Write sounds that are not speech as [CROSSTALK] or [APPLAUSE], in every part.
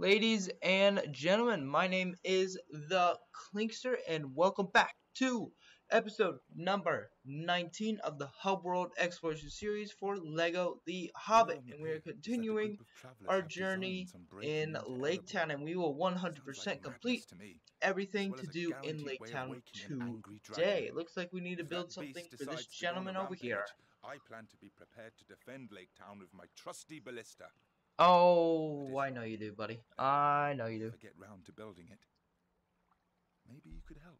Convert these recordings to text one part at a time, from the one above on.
Ladies and gentlemen, my name is The Klenkster, and welcome back to episode number 19 of the Hub World Exploration Series for LEGO The Hobbit. And we are continuing our journey in Lake Town, and we will 100% complete everything to do in Lake Town today. It looks like we need to build something for this gentleman over here. I plan to be prepared to defend Lake Town with my trusty ballista. Oh, I know you do, buddy. I know you do. Get round to building it, maybe you could help.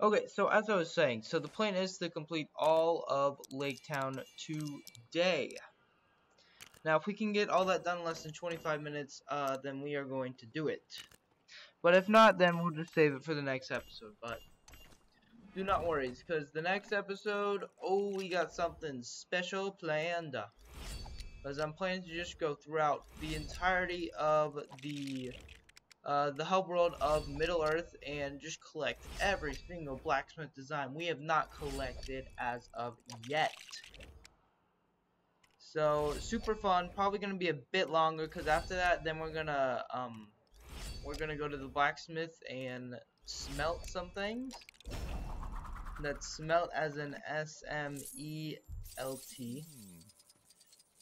Okay, so as I was saying, so the plan is to complete all of Lake Town today. Now, if we can get all that done in less than 25 minutes, uh, then we are going to do it. But if not, then we'll just save it for the next episode. But do not worry, because the next episode, oh, we got something special planned as I'm planning to just go throughout the entirety of the uh, the hub world of Middle Earth and just collect every single blacksmith design we have not collected as of yet. So super fun, probably gonna be a bit longer because after that, then we're gonna um we're gonna go to the blacksmith and smelt some things. That smelt as an S M E L T.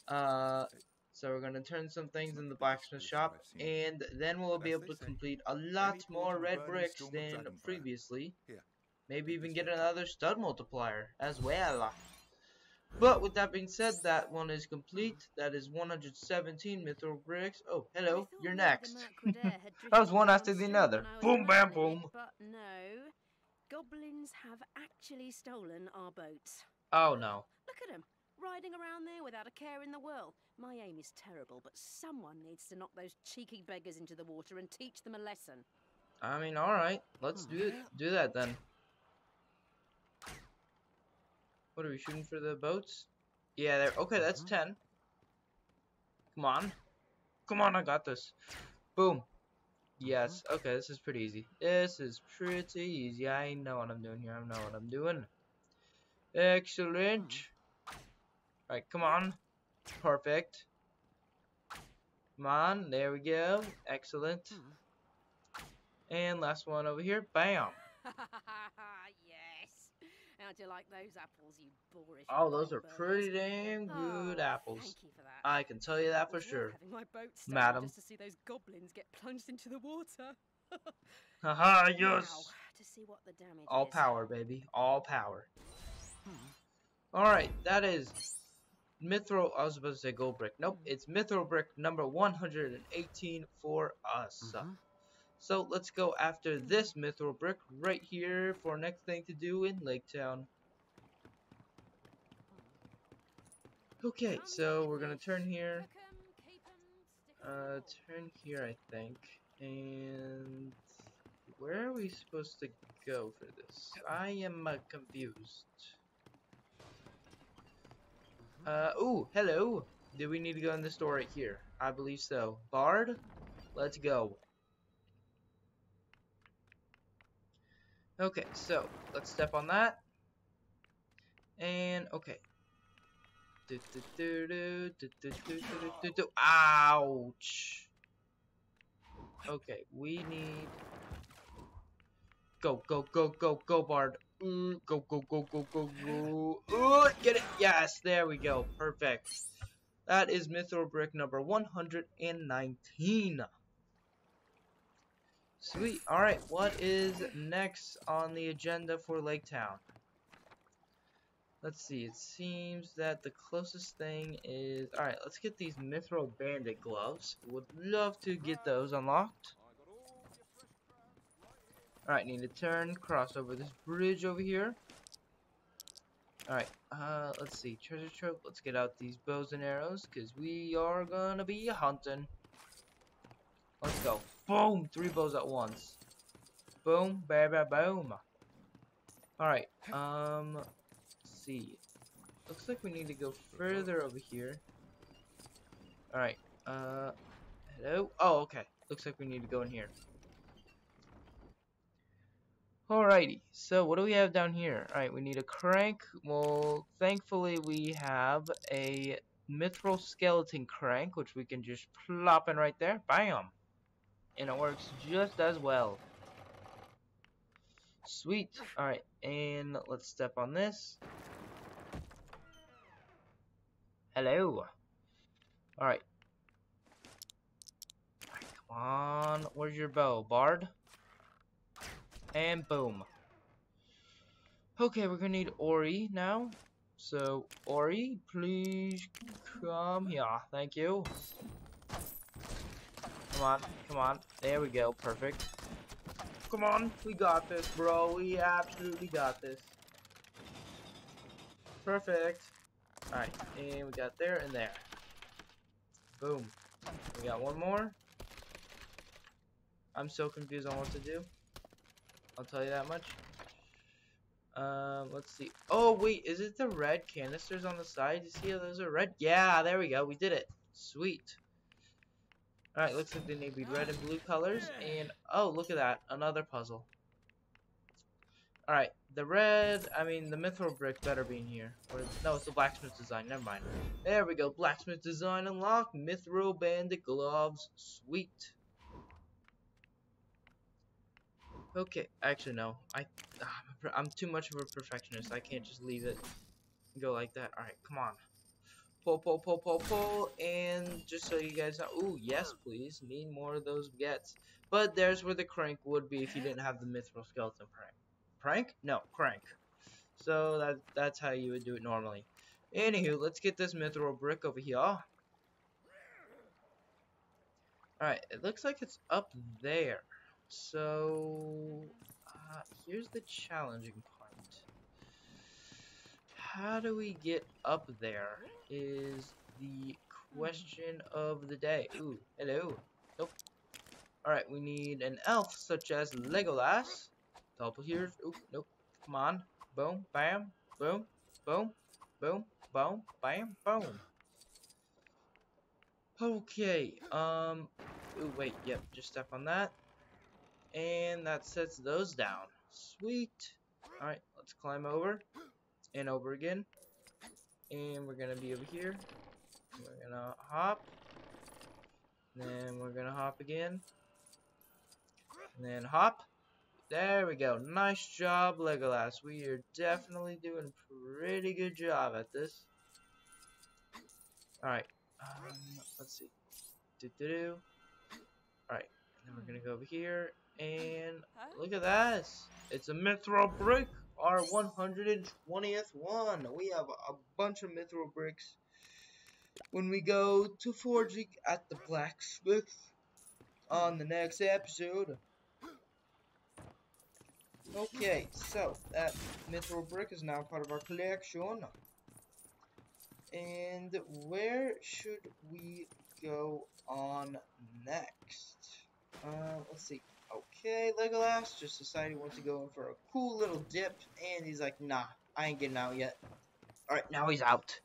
Uh, so we're going to turn some things in the blacksmith shop, and then we'll be able to complete a lot more red bricks than previously. Maybe even get another stud multiplier as well. But with that being said, that one is complete. That is 117 mithril bricks. Oh, hello, you're next. [LAUGHS] that was one after the other. Boom, bam, boom. But no, goblins have actually stolen our boats. Oh no. Look at them riding around there without a care in the world. My aim is terrible, but someone needs to knock those cheeky beggars into the water and teach them a lesson. I mean, alright. Let's do it. Do that then. What are we shooting for the boats? Yeah, there. Okay, that's uh-huh. 10. Come on. Come on, I got this. Boom. Yes. Uh-huh. Okay, this is pretty easy. This is pretty easy. I know what I'm doing here. I know what I'm doing. Excellent. Hmm. Alright, come on. Perfect. Come on, there we go. Excellent. And last one over here. Bam. [LAUGHS] yes. How'd you like those apples, you boorish Oh, those are pretty damn good Oh, apples. Thank you for that. I can tell you that for sure. Having my boat Madam. Just to see those goblins get plunged into the water. [LAUGHS] Haha, yes. to see what the damage All is. power, baby. All power. Hmm. Alright, that is Mithril, I was supposed to say gold brick. Nope, it's Mithril brick number 118 for us. So let's go after this Mithril brick right here for next thing to do in Lake Town. Okay, so we're gonna turn here. Hook 'em, keep 'em, stick 'em Uh, turn here, I think. And where are we supposed to go for this? I am uh, confused. Uh, ooh, hello. Do we need to go in this door right here? I believe so. Bard, let's go. Okay, so let's step on that. And okay. Ouch. Okay, we need Go, go, go, go, go, Bard. Mm, Go, go, go, go, go, go. Ooh, get it. Yes, there we go. Perfect. That is Mithril Brick number 119. Sweet. Alright, what is next on the agenda for Lake Town? Let's see, it seems that the closest thing is... Alright, let's get these Mithril Bandit gloves. Would love to get those unlocked. Alright, need to turn, cross over this bridge over here. Alright, uh, let's see, treasure trove. Let's get out these bows and arrows, because we are gonna be hunting. Let's go. Boom! Three bows at once. Boom, ba ba boom. Alright, um, let's see. Looks like we need to go further over here. Alright, uh, hello? Oh, okay. Looks like we need to go in here. Alrighty, so what do we have down here? Alright, we need a crank. Well, thankfully we have a mithril skeleton crank, which we can just plop in right there. Bam! and it works just as well. Sweet. Alright, and let's step on this. Hello. Alright. Come on. Where's your bow? Bard? And boom. Okay, we're gonna need Ori now. So, Ori, please come here. Thank you. Come on, come on. There we go. Perfect. Come on, we got this, bro. We absolutely got this. Perfect. Alright, and we got there and there. Boom. We got one more. I'm so confused on what to do. I'll tell you that much. Um, let's see. Oh, wait, is it the red canisters on the side? You see how those are red? Yeah, there we go. We did it. Sweet. Alright, looks like they need to be red and blue colors. And, oh, look at that. Another puzzle. Alright, the red, I mean, the mithril brick better be in here. Or, no, it's the blacksmith design. Never mind. There we go. Blacksmith design unlocked. Mithril bandit gloves. Sweet. Okay, actually no. I, ah, I'm too much of a perfectionist. I can't just leave it go like that. Alright, come on. Pull, pull, pull, pull, pull, and just so you guys know, ooh, yes, please, need more of those gets. But there's where the crank would be if you didn't have the mithril skeleton prank. Prank? No, crank. So that that's how you would do it normally. Anywho, let's get this mithril brick over here. Alright, it looks like it's up there. So, uh, here's the challenging part. How do we get up there is the question of the day. Ooh, hello. Nope. Alright, we need an elf such as Legolas. Double here. Ooh, nope. Come on. Boom, bam, boom, boom, boom, boom, bam, boom. Okay, um, ooh, wait, yep, just step on that. And that sets those down. Sweet. Alright, let's climb over. And over again. And we're gonna be over here. We're gonna hop. Then we're gonna hop again. And then hop. There we go. Nice job, Legolas. We are definitely doing pretty good job at this. Alright. Um, let's see. Do do do. Alright. Then we're gonna go over here and look at this. It's a mithril brick, our 120th one. We have a bunch of mithril bricks when we go to forging at the blacksmith on the next episode. Okay, so that mithril brick is now part of our collection. And where should we go on next? Uh, let's see. Okay, Legolas just decided he wants to go in for a cool little dip, and he's like, nah, I ain't getting out yet. Alright, now he's out.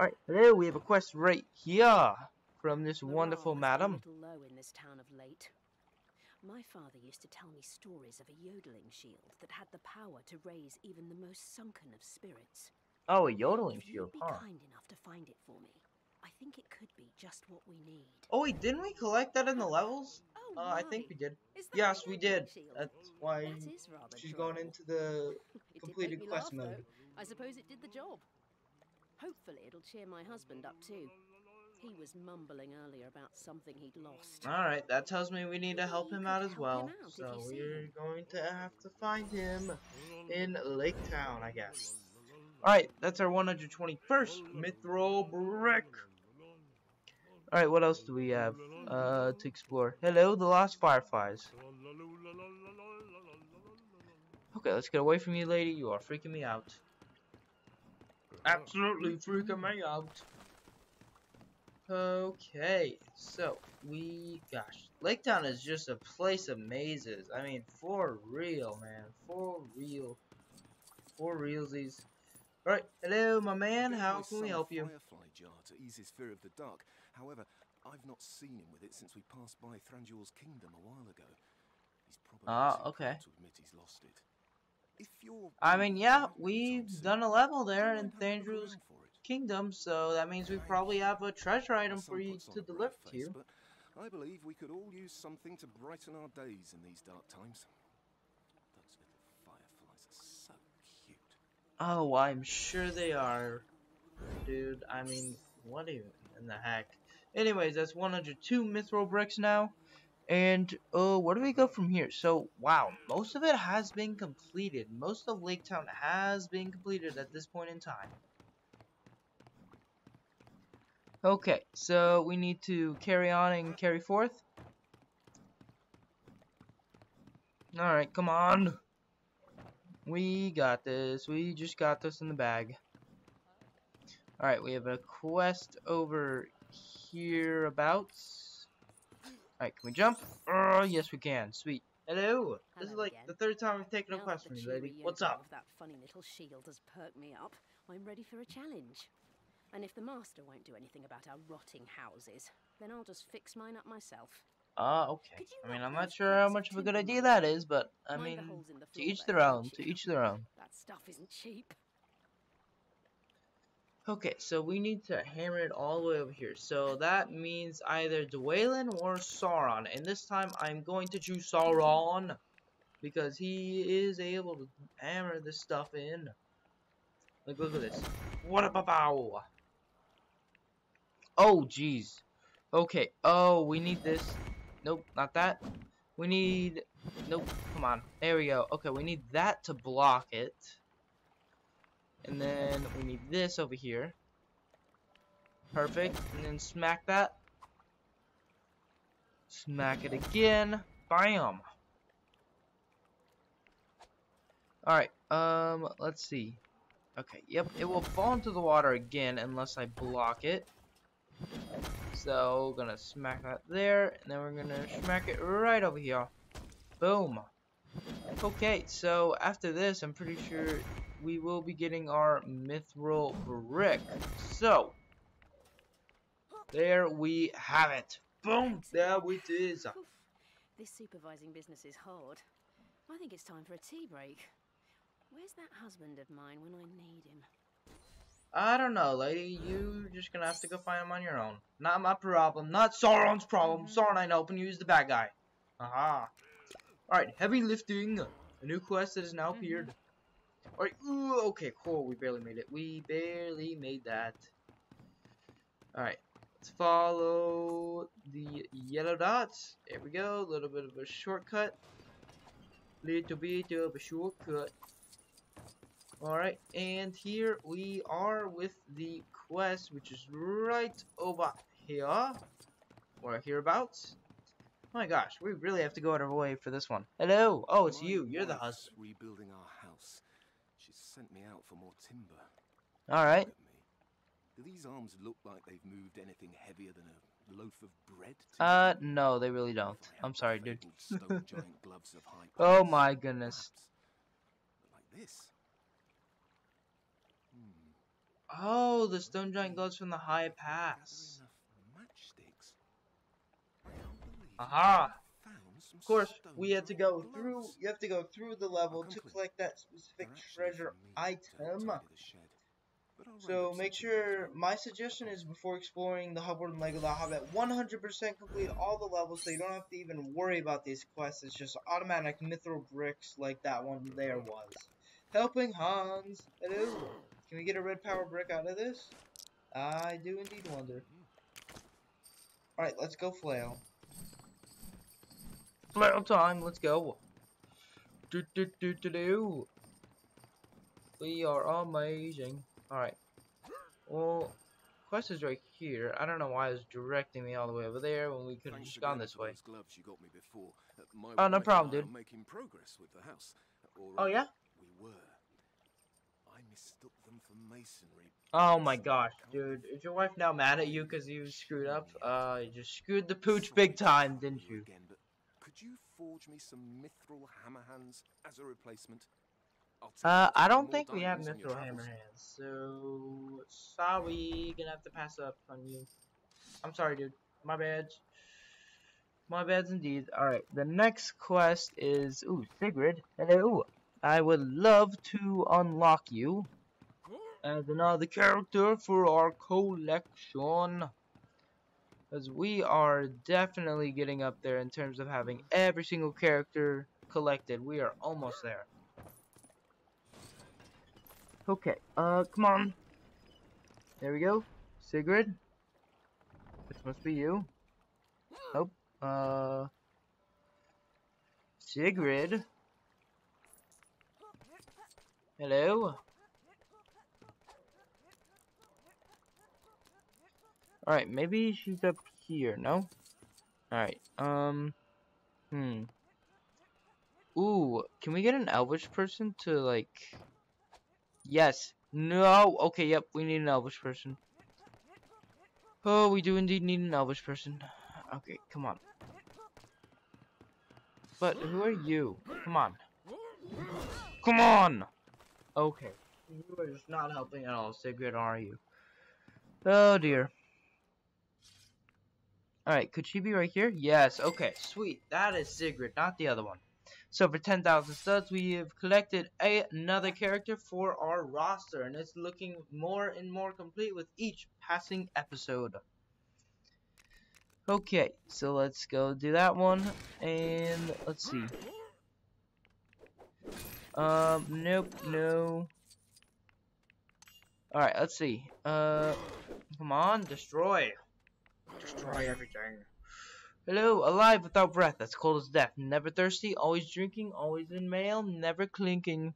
Alright, hello, we have a quest right here from this wonderful madam. low in this town of late. My father used to tell me stories of a yodeling shield that had the power to raise even the most sunken of spirits. Oh, a yodeling If shield, be huh? kind enough to find it for me, I think it could be just what we need. Oh wait, didn't we collect that in the levels? Oh, Uh, I think we did. Yes, we did. shield? That's why That she's going droll. into the [LAUGHS] completed quest laugh, mode. though. I suppose it did the job. Hopefully it'll cheer my husband up too. He was mumbling earlier about something he'd lost. Alright, that tells me we need to help him out as well. out So we're going to have to find him in Lake Town, I guess. Alright, that's our 121st Mithril Brick. Alright, what else do we have uh, to explore? Hello, the Lost Fireflies. Okay, let's get away from you, lady. You are freaking me out. Absolutely freaking me out. Okay, so we, gosh, Lake Town is just a place of mazes. I mean, for real, man, for real, for realsies. Alright, hello, my man. How can we help you? Firefly jar to ease his fear of the dark. However, I've not seen him with it since we passed by Thranduil's kingdom a while ago. He's probably Ah, okay. to admit he's lost it. If you're I mean, yeah, we've done a level there in having a look Thranduil's around for it? Kingdom, so that means we probably have a treasure item for you to deliver to you. but I believe we could all use something to brighten our days in these dark times. Those little fireflies are so cute. Oh, I'm sure they are. Dude, I mean, what even in the heck? Anyways, that's 102 mithril bricks now. And, uh, where do we go from here? So, wow, most of it has been completed. Most of Lake Town has been completed at this point in time. Okay, so we need to carry on and carry forth. Alright, come on. We got this. We just got this in the bag. Alright, we have a quest over hereabouts. Alright, can we jump? Oh, yes we can. Sweet. Hello. This is like again. the third time we've taken a Now quest that from you, lady. What's up? That funny little shield has perked me up. I'm ready for a challenge. And if the master won't do anything about our rotting houses, then I'll just fix mine up myself. Ah, okay. I mean, I'm not sure how much of a good idea that is, but I mean, the holes in the to each their own. To each their own. That stuff isn't cheap. Okay, so we need to hammer it all the way over here. So that means either Dwalin or Sauron. And this time I'm going to choose Sauron. Because he is able to hammer this stuff in. Like, look at this. What a bow! Oh, jeez. Okay, oh, we need this. Nope, not that. We need... Nope, come on. There we go. Okay, we need that to block it. And then we need this over here. Perfect. And then smack that. Smack it again. Bam. Alright, um, let's see. Okay, yep, it will fall into the water again unless I block it. So, gonna smack that there, and then we're gonna smack it right over here. Boom. Okay, so after this, I'm pretty sure we will be getting our mithril brick. So, there we have it. Boom, there we is. This supervising business is hard. I think it's time for a tea break. Where's that husband of mine when I need him? I don't know, lady. You're just gonna have to go find him on your own. Not my problem. Not Sauron's problem. Mm-hmm. Sauron, I know, but you is the bad guy. Aha. Alright, heavy lifting. A new quest that has now mm-hmm. appeared. Alright, ooh, okay, cool. We barely made it. We barely made that. Alright, let's follow the yellow dots. There we go. A little bit of a shortcut. Little bit of a shortcut. Alright, and here we are with the quest, which is right over here. Or hereabouts. My gosh, we really have to go out of our way for this one. Hello! Oh, it's My you. You're the husband. rebuilding our house. She sent me out for more timber. At me. Do these arms look like they've moved anything heavier than a loaf of bread? you? Uh, no, they really don't. I'm sorry, dude. stone [LAUGHS] giant gloves of high Oh my goodness. Like this. Hmm. Oh, the stone giant gloves from the high pass. Gathering enough matchsticks. I can't believe Aha! I found some Of course, we had to go through, you have to go through the level to collect that specific treasure from me to item. tidy the shed. But I'll round So make sure, my suggestion is before exploring the hub world and Lego The Hobbit, 100% complete all the levels so you don't have to even worry about these quests. It's just automatic mithril bricks like that one there was. Helping Hans. Hello. Can we get a red power brick out of this? I do indeed wonder. Hmm. Alright, let's go flail. Flail time, let's go. Do do do do do. We are amazing. Alright. Well, quest is right here. I don't know why it's directing me all the way over there when we could have just gone this way. gloves you got me before. Uh, my Oh, no problem, dude. making progress with the house. Or Oh, yeah? We were. I mistook them for masonry. Oh my gosh, dude. Is your wife now mad at you because you screwed up? Uh, you just screwed the pooch big time, didn't you? Again, but could you forge me some mithril hammer hands as a replacement? Uh, I don't think we have diamonds on your mithril hammer hands, so sorry, gonna have to pass up on you. I'm sorry, dude. My bad. My bads indeed. Alright, the next quest is ooh, Sigrid. Hello. I would love to unlock you as another character for our collection. Because we are definitely getting up there in terms of having every single character collected. We are almost there. Okay, uh, come on. There we go. Sigrid. This must be you. Nope. Uh... Sigrid. Hello? Alright, maybe she's up here, no? Alright, um... Hmm. Ooh, can we get an elvish person to, like... Yes. No! Okay, yep, we need an elvish person. Oh, we do indeed need an elvish person. Okay, come on. But who are you? Come on. Come on! Okay. You are just not helping at all, Sigrid, are you? Oh dear. Alright, could she be right here? Yes, okay, sweet. That is Sigrid, not the other one. So for 10,000 studs, we have collected a, another character for our roster, and it's looking more and more complete with each passing episode. Okay, so let's go do that one, and let's see. Um, nope, no. Alright, let's see. Uh, come on, destroy. Destroy everything. Hello, alive without breath, as cold as death. Never thirsty, always drinking, always in mail, never clinking.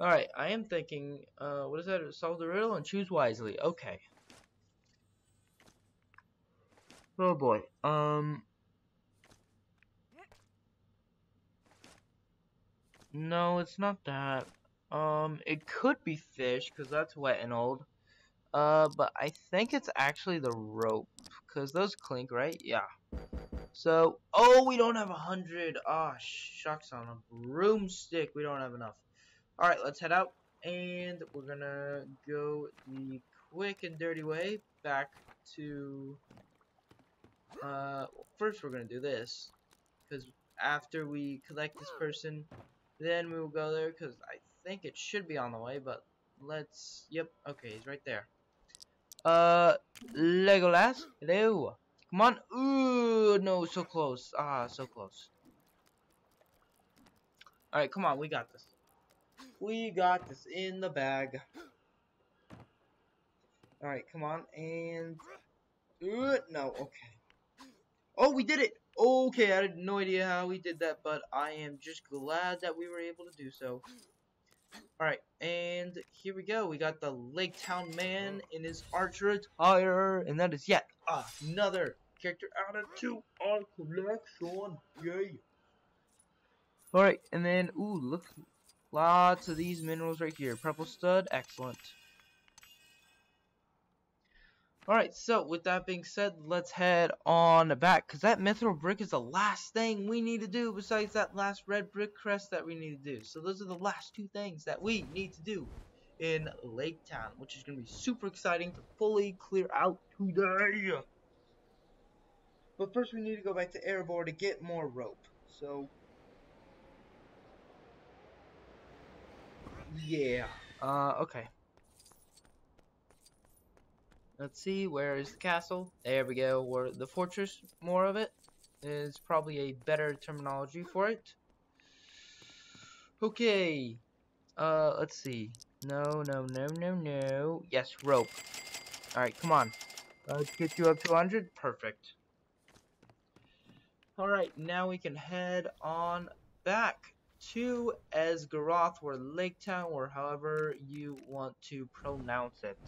Alright, I am thinking, uh, what is that? Solve the riddle and choose wisely. Okay. Oh boy. Um. No, it's not that. Um, it could be fish, because that's wet and old. Uh, but I think it's actually the rope, because those clink, right? Yeah. So, oh, we don't have a hundred. Ah, oh, shucks on a broomstick. We don't have enough. Alright, let's head out. And we're gonna go the quick and dirty way back to... Uh, first we're gonna do this. Because after we collect this person, then we will go there. Because I think it should be on the way, but let's... Yep, okay, he's right there. Uh, Legolas, hello. Come on. Ooh, no, so close. Ah, so close. Alright, come on, we got this. We got this in the bag. Alright, come on, and... Uh, no, okay. Oh, we did it! Okay, I had no idea how we did that, but I am just glad that we were able to do so. Alright, and here we go. We got the Lake Town Man in his archer attire, and that is yet another character added to our collection. Yay! Alright, and then, ooh, look, lots of these minerals right here. Purple stud, excellent. Alright, so with that being said, let's head on back, because that mithril brick is the last thing we need to do besides that last red brick crest that we need to do. So those are the last two things that we need to do in Lake Town, which is going to be super exciting to fully clear out today. But first we need to go back to Erebor to get more rope. So, yeah. Uh, okay. Let's see, where is the castle? There we go, or the fortress, more of it, is probably a better terminology for it. Okay, uh, let's see. No, no, no, no, no. Yes, rope. Alright, come on. Let's get you up to 100. Perfect. Alright, now we can head on back to Esgaroth, or Lake Town, or however you want to pronounce it.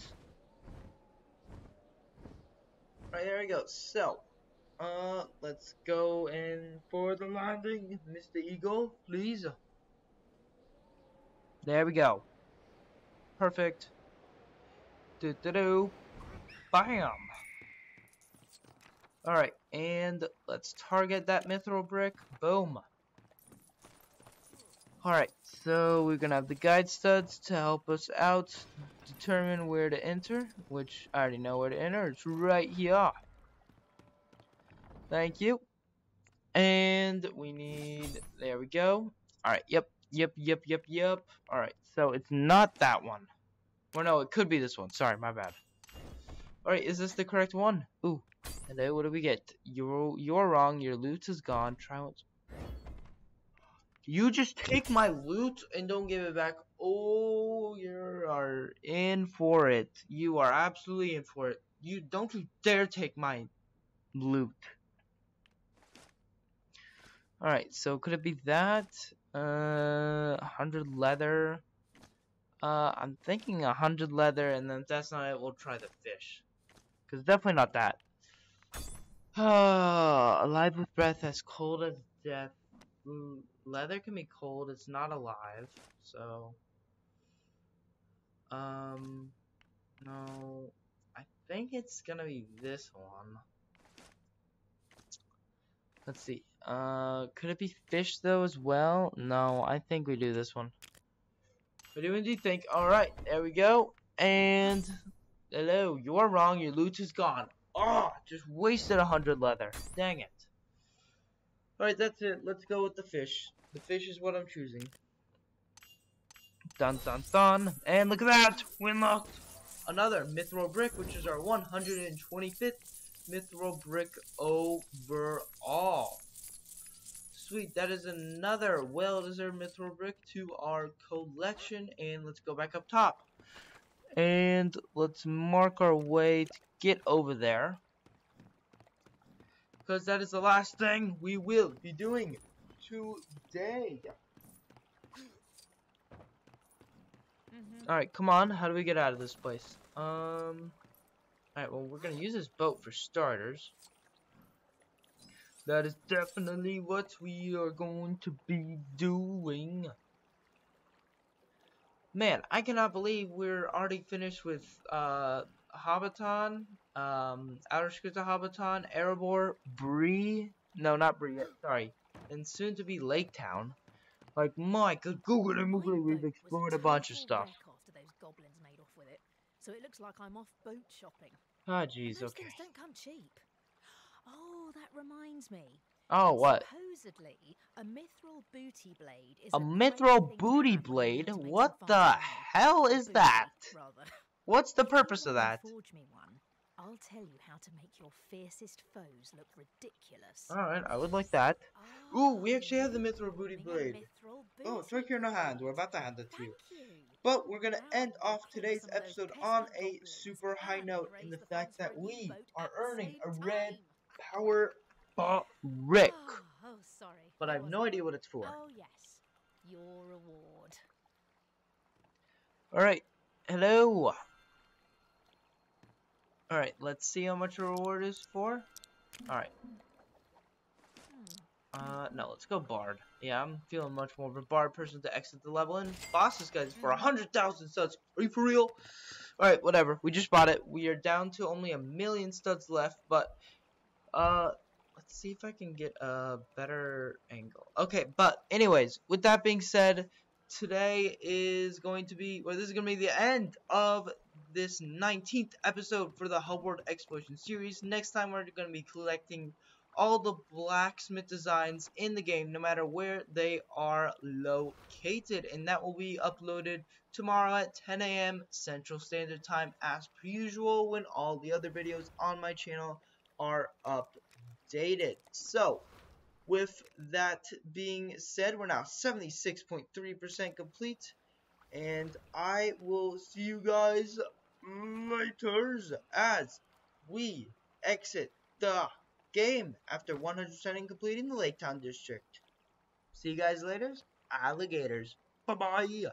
Alright, there we go. So, uh, let's go in for the landing, Mr. Eagle, please. There we go. Perfect. Do do do. Bam. Alright, and let's target that mithril brick. Boom. Alright, so we're gonna have the guide studs to help us out determine where to enter, which I already know where to enter. It's right here. Thank you. And we need, there we go. Alright, yep, yep, yep, yep, yep. Alright, so it's not that one. Or no, it could be this one. Sorry, my bad. Alright, is this the correct one? Ooh. Hello, what do we get? You're, you're wrong. Your loot is gone. Try once. You just take my loot and don't give it back. Oh, you are in for it. You are absolutely in for it. You don't you dare take my loot. Alright, so could it be that? Uh, 100 leather. Uh, I'm thinking 100 leather, and then if that's not it, we'll try the fish. Because definitely not that. [SIGHS] Alive with breath, as cold as death. Ooh, leather can be cold, it's not alive, so... Um, no, I think it's gonna be this one. Let's see. Uh, could it be fish though as well? No, I think we do this one. What do you think? Alright, there we go. And, hello, you're wrong, your loot is gone. Oh, just wasted a hundred leather. Dang it. Alright, that's it. Let's go with the fish. The fish is what I'm choosing. Dun dun dun. And look at that! We unlocked another Mithril Brick, which is our 125th Mithril Brick overall. Sweet, that is another well-deserved Mithril Brick to our collection. And let's go back up top. And let's mark our way to get over there. Because that is the last thing we will be doing today. Alright, come on. How do we get out of this place? Um. Alright, well, we're going to use this boat for starters. That is definitely what we are going to be doing. Man, I cannot believe we're already finished with uh, Hobbiton, um, Outer Skirts of Hobbiton, Erebor, Bree. No, not Bree yet. Sorry. And soon to be Lake Town. Like, my good Google movie, we've explored a bunch of stuff. After those goblins made off with it, so it looks like I'm off boat shopping. Ah, jeez, Those okay. things don't come cheap. Oh, that reminds me. Oh, what? Supposedly, a mithril booty blade is A great mithril booty have when you need blade? What the hell is Booty, that? rather. [LAUGHS] What's the purpose of that? Forge me one. I'll tell you how to make your fiercest foes look ridiculous. Alright, I would like that. Ah. Ooh, we actually have the mithril booty blade. Oh, it's booty right here in our hand. We're about to hand it to you. But we're gonna end off today's some of those episode on a super high note in the fact that we are earning a red ah. power brick. Oh, ah, oh, sorry. But I have no idea what it's for. Oh, yes. Your reward. Alright, hello. Alright, let's see how much reward is for. Alright, Hmm. uh, no, let's go Bard. Yeah, I'm feeling much more of a Bard person to exit the level. And bosses, guys, for a 100,000 studs. Are you for real? Alright, whatever. We just bought it. We are down to only a million studs left, but, uh, let's see if I can get a better angle. Okay, but anyways, with that being said, today is going to be, or this is going to be the end of this 19th episode for the Hub World Explosion series. Next time we're going to be collecting all the blacksmith designs in the game, no matter where they are located. And that will be uploaded tomorrow at 10 a.m. Central Standard Time as per usual when all the other videos on my channel are updated. So, with that being said, we're now 76.3% complete. And I will see you guys later as we exit the game after 100% in completing the Lake Town District. See you guys later, alligators. Bye-bye.